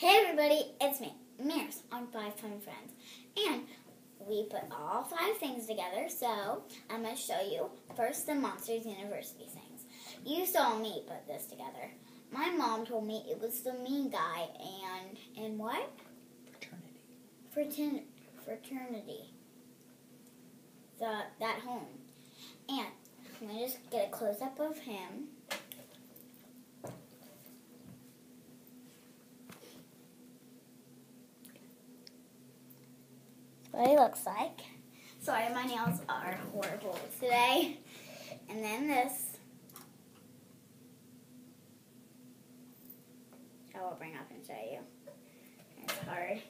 Hey everybody, it's me, Maris, on Five Fun Friends. And we put all five things together, so I'm going to show you first the Monsters University things. You saw me put this together. My mom told me it was the mean guy and, and what? Fraternity. Fraterni- fraternity. The, that home. And I'm going to just get a close-up of him. What he looks like. Sorry, my nails are horrible today. And then this. I will bring up and show you. It's hard.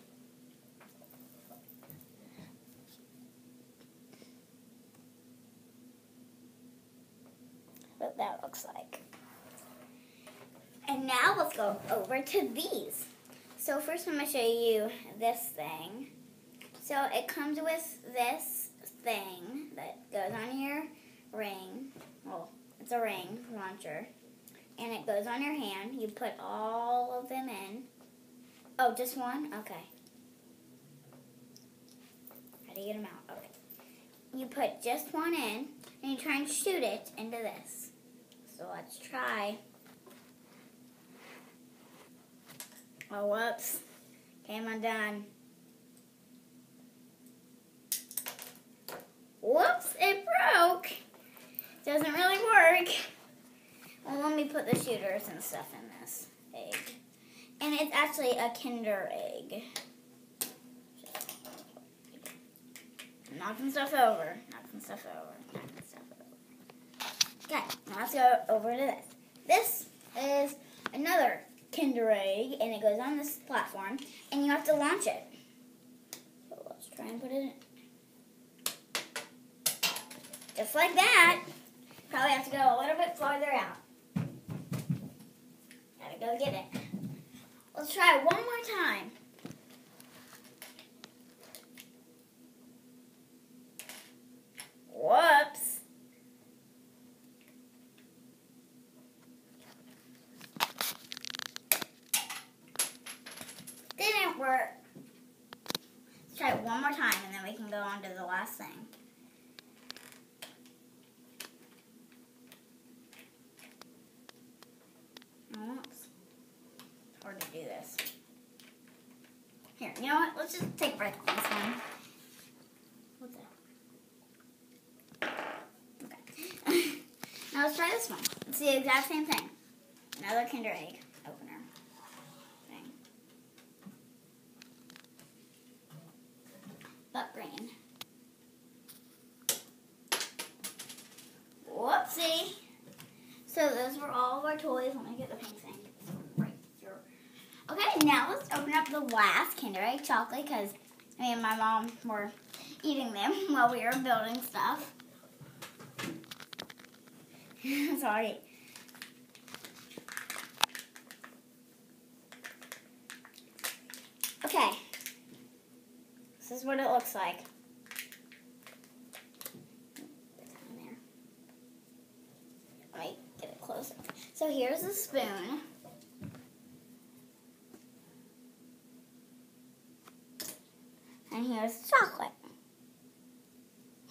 What that looks like. And now let's go over to these. So first I'm going to show you this thing. So it comes with this thing that goes on your ring. Well, it's a ring launcher. And it goes on your hand. You put all of them in. Oh, just one? Okay. How do you get them out? Okay. You put just one in, and you try and shoot it into this. So let's try. Oh, whoops. Came undone it broke. Doesn't really work. Well, let me put the shooters and stuff in this egg. And it's actually a Kinder egg. Knocking stuff over. Knocking stuff over. Knocking stuff over. Okay, now let's go over to this. This is another Kinder egg, and it goes on this platform, and you have to launch it. So let's try and put it in. Just like that. Probably have to go a little bit farther out. Get it. Let's try it one more time. Whoops. Didn't work. Let's try it one more time and then we can go on to the last thing. Oops. It's hard to do this. Here, you know what? Let's just take a break on this one. What's that? Okay. now let's try this one. It's the exact same thing. Another Kinder Egg opener thing. But green. Whoopsie. So those were all of our toys. Let me get the pink thing. Okay, now let's open up the last Kinder Egg chocolate because me and my mom were eating them while we were building stuff. Sorry. Okay. This is what it looks like. Let me get it closer. So here's a spoon. And here's chocolate.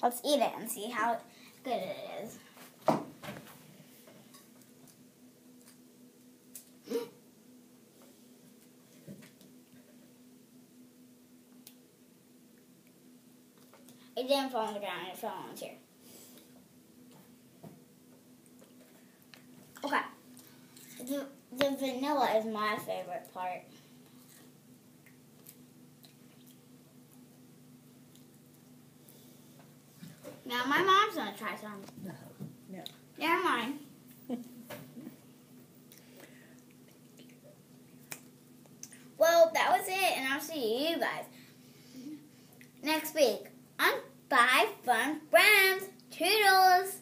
Let's eat it and see how good it is. It didn't fall on the ground, it fell on the chair. Okay. The, the vanilla is my favorite part. Now my mom's gonna try some. No. No. Never mind. well, that was it, and I'll see you guys next week on Five Fun Friends. Toodles!